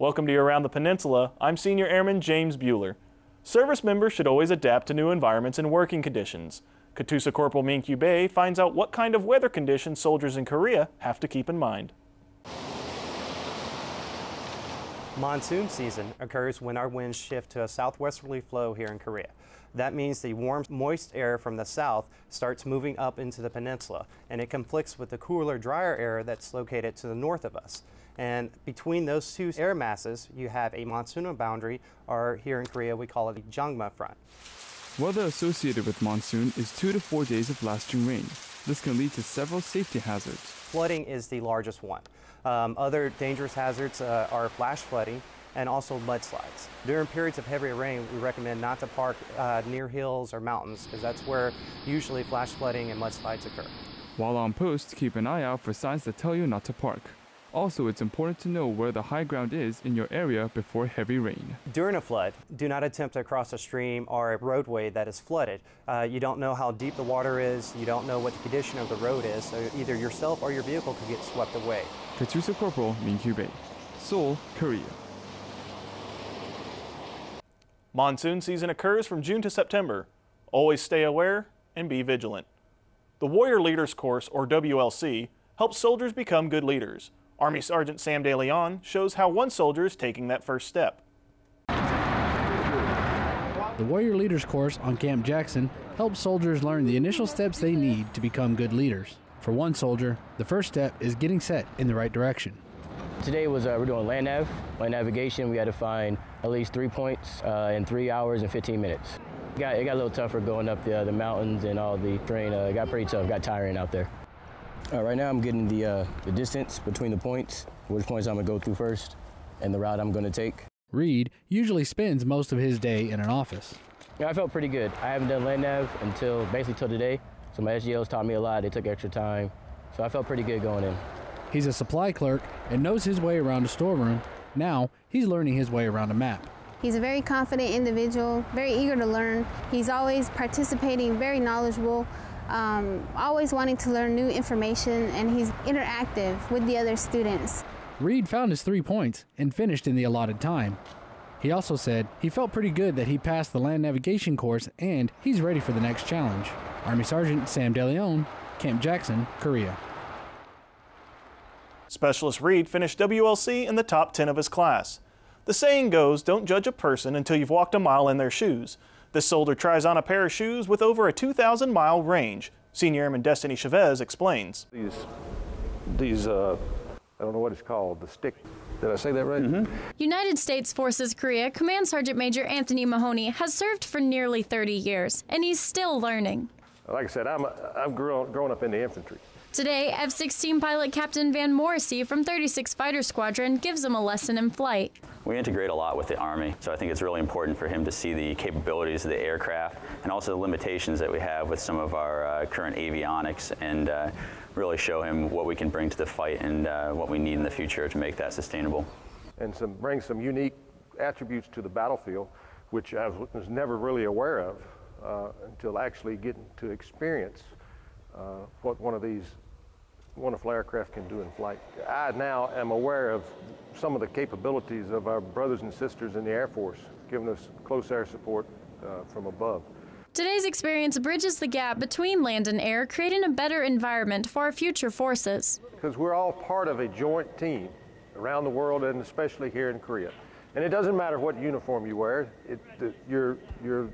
Welcome to Around the Peninsula. I'm Senior Airman James Bueller. Service members should always adapt to new environments and working conditions. KATUSA Corporal Minkyu Bay finds out what kind of weather conditions soldiers in Korea have to keep in mind. Monsoon season occurs when our winds shift to a southwesterly flow here in Korea. That means the warm, moist air from the south starts moving up into the peninsula, and it conflicts with the cooler, drier air that's located to the north of us. And between those two air masses, you have a monsoonal boundary, or here in Korea we call it the Jangma front. Weather associated with monsoon is two to four days of lasting rain. This can lead to several safety hazards. Flooding is the largest one. Um, other dangerous hazards uh, are flash flooding and also mudslides. During periods of heavy rain, we recommend not to park uh, near hills or mountains because that's where usually flash flooding and mudslides occur. While on post, keep an eye out for signs that tell you not to park. Also, it's important to know where the high ground is in your area before heavy rain. During a flood, do not attempt to cross a stream or a roadway that is flooded. Uh, you don't know how deep the water is, you don't know what the condition of the road is, so either yourself or your vehicle could get swept away. KATUSA Corporal Minkyu Bay, Seoul, Korea. Monsoon season occurs from June to September. Always stay aware and be vigilant. The Warrior Leaders Course, or WLC, helps soldiers become good leaders. Army Sergeant Sam DeLeon shows how one soldier is taking that first step. The Warrior Leaders course on Camp Jackson helps soldiers learn the initial steps they need to become good leaders. For one soldier, the first step is getting set in the right direction. Today was uh, we're doing land nav, land navigation. We had to find at least three points uh, in three hours and 15 minutes. It got, it got a little tougher going up the, uh, the mountains and all the terrain. Uh, it got pretty tough, got tiring out there. Uh, right now I'm getting the, uh, the distance between the points, which points I'm gonna go through first, and the route I'm gonna take. Reed usually spends most of his day in an office. Yeah, I felt pretty good. I haven't done land nav until basically till today, so my SGLs taught me a lot. They took extra time, so I felt pretty good going in. He's a supply clerk and knows his way around a storeroom. Now he's learning his way around a map. He's a very confident individual, very eager to learn. He's always participating, very knowledgeable, um, always wanting to learn new information, and he's interactive with the other students. Reed found his three points and finished in the allotted time. He also said he felt pretty good that he passed the land navigation course and he's ready for the next challenge. Army Sergeant Sam DeLeon, Camp Jackson, Korea. Specialist Reed finished WLC in the top 10 of his class. The saying goes, don't judge a person until you've walked a mile in their shoes. This soldier tries on a pair of shoes with over a 2,000 mile range. Senior Airman Destiny Chavez explains. These, these uh, I don't know what it's called, the stick. Did I say that right? Mm-hmm. United States Forces Korea Command Sergeant Major Anthony Mahoney has served for nearly 30 years, and he's still learning. Like I said, I'm, I'm grown, grown up in the infantry. Today, F 16 pilot Captain Van Morrissey from 36 Fighter Squadron gives him a lesson in flight. We integrate a lot with the Army, so I think it's really important for him to see the capabilities of the aircraft and also the limitations that we have with some of our uh, current avionics and uh, really show him what we can bring to the fight and uh, what we need in the future to make that sustainable. And some, bring some unique attributes to the battlefield, which I was never really aware of uh, until actually getting to experience uh, what one of these wonderful aircraft can do in flight. I now am aware of some of the capabilities of our brothers and sisters in the Air Force, giving us close air support uh, from above. Today's experience bridges the gap between land and air, creating a better environment for our future forces. Because we're all part of a joint team around the world and especially here in Korea. And it doesn't matter what uniform you wear, it, the, your, your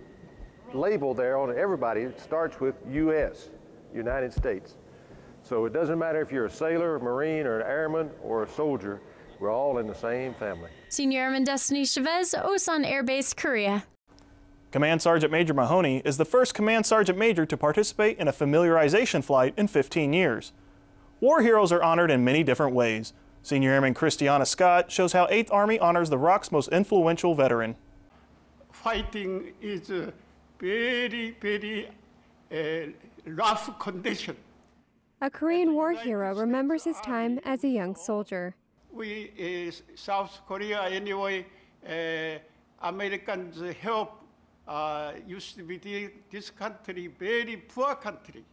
label there on everybody starts with U.S., United States. So it doesn't matter if you're a sailor, a Marine, or an airman, or a soldier, we're all in the same family. Senior Airman Destiny Chavez, Osan Air Base, Korea. Command Sergeant Major Mahoney is the first Command Sergeant Major to participate in a familiarization flight in 15 years. War heroes are honored in many different ways. Senior Airman Christiana Scott shows how 8th Army honors the ROK's most influential veteran. Fighting is a very, very uh, rough condition. A Korean war hero remembers his time as a young soldier. We, uh, South Korea, anyway, uh, Americans help uh, used to be this country very poor country,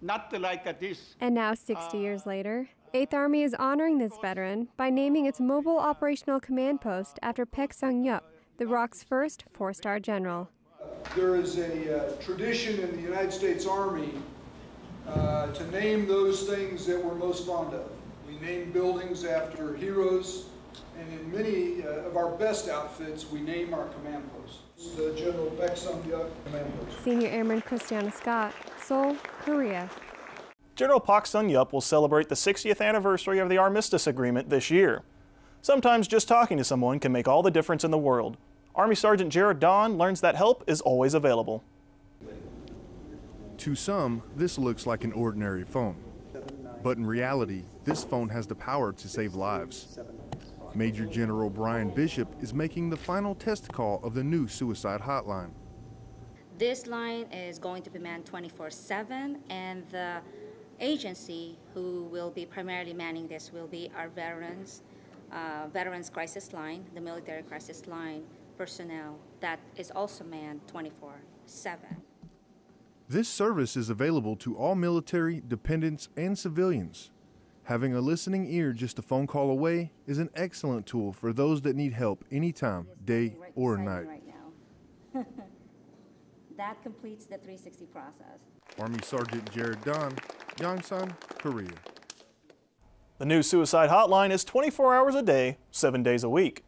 not like this. And now, 60 years later, 8th Army is honoring this veteran by naming its mobile operational command post after Paik Sun Yup, the ROK's first four-star general. There is a uh, tradition in the United States Army uh, to name those things that we're most fond of. We name buildings after heroes, and in many uh, of our best outfits, we name our command posts. The General Paik Sun Yup Command Post. Senior Airman Christiana Scott, Seoul, Korea. General Paik Sun Yup will celebrate the 60th anniversary of the Armistice Agreement this year. Sometimes just talking to someone can make all the difference in the world. Army Sergeant Jared Don learns that help is always available. To some, this looks like an ordinary phone. But in reality, this phone has the power to save lives. Major General Brian Bishop is making the final test call of the new suicide hotline. This line is going to be manned 24 7, and the agency who will be primarily manning this will be our veterans, uh, Veterans Crisis Line, the military crisis line personnel that is also manned 24 7. This service is available to all military, dependents, and civilians. Having a listening ear just a phone call away is an excellent tool for those that need help anytime, day or night. Right now. that completes the 360 process. Army Sergeant Jared Don, Yongsan, Korea. The new suicide hotline is 24 hours a day, 7 days a week.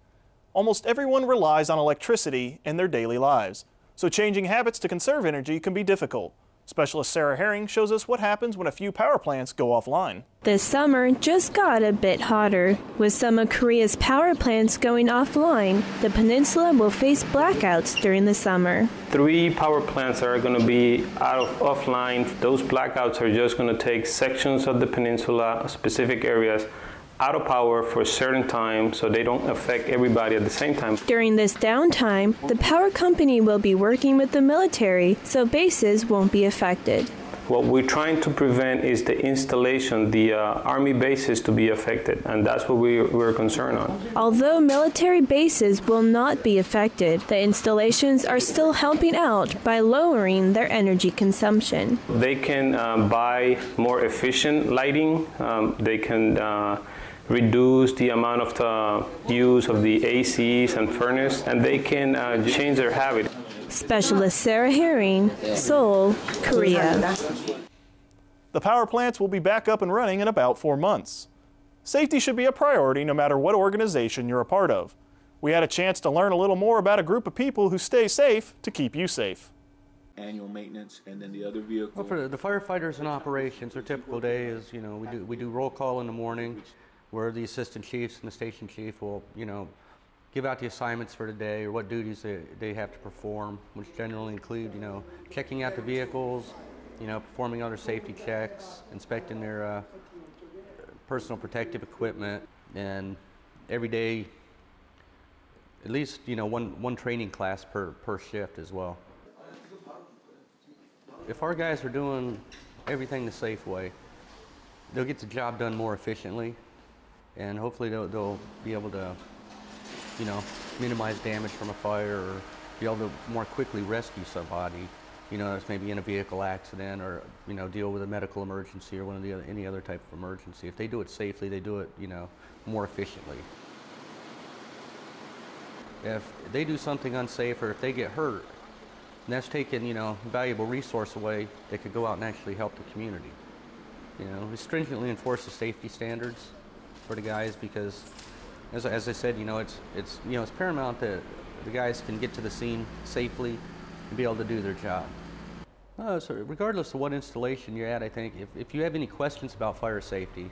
Almost everyone relies on electricity in their daily lives, so changing habits to conserve energy can be difficult. Specialist Sarah Herring shows us what happens when a few power plants go offline. This summer just got a bit hotter. With some of Korea's power plants going offline, the peninsula will face blackouts during the summer. Three power plants are going to be out of offline. Those blackouts are just going to take sections of the peninsula, specific areas, out of power for a certain time so they don't affect everybody at the same time. During this downtime, the power company will be working with the military so bases won't be affected. What we're trying to prevent is the installation, the uh, army bases to be affected, and that's what we, we're concerned on. Although military bases will not be affected, the installations are still helping out by lowering their energy consumption. They can uh, buy more efficient lighting. Um, they can uh, reduce the amount of the use of the ACs and furnace, and they can uh, change their habit. Specialist Sarah Herring, Seoul, Korea. The power plants will be back up and running in about four months. Safety should be a priority no matter what organization you're a part of. We had a chance to learn a little more about a group of people who stay safe to keep you safe. Annual maintenance, and then the other vehicle. Well, for the firefighters in operations, their typical day is, you know, we do we do roll call in the morning, where the assistant chiefs and the station chief will, you know, give out the assignments for the day or what duties they, they have to perform, which generally include, you know, checking out the vehicles, you know, performing other safety checks, inspecting their uh, personal protective equipment, and every day, at least, you know, one, one training class per, per shift as well. If our guys are doing everything the safe way, they'll get the job done more efficiently, and hopefully they'll, they'll be able to you know, minimize damage from a fire or be able to more quickly rescue somebody, you know, that's maybe in a vehicle accident or, you know, deal with a medical emergency or one of the other, any other type of emergency. If they do it safely, they do it, you know, more efficiently. If they do something unsafe or if they get hurt, that's taking, you know, valuable resource away that could go out and actually help the community. You know, we stringently enforce the safety standards for the guys because as, as I said, you know, it's, it's, you know, it's paramount that the guys can get to the scene safely and be able to do their job. Uh, so regardless of what installation you're at, I think if, if you have any questions about fire safety,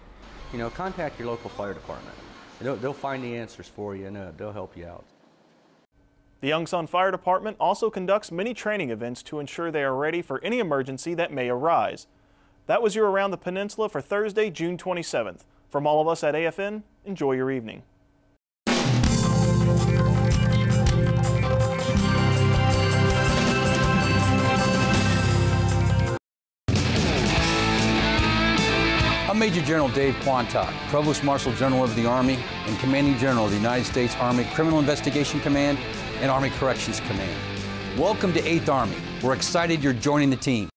you know, contact your local fire department. They'll, they'll find the answers for you and uh, they'll help you out. The Yongsan Fire Department also conducts many training events to ensure they are ready for any emergency that may arise. That was your Around the Peninsula for Thursday, June 27th. From all of us at AFN, enjoy your evening. I'm Major General Dave Quantock, Provost Marshal General of the Army and Commanding General of the United States Army Criminal Investigation Command and Army Corrections Command. Welcome to 8th Army. We're excited you're joining the team.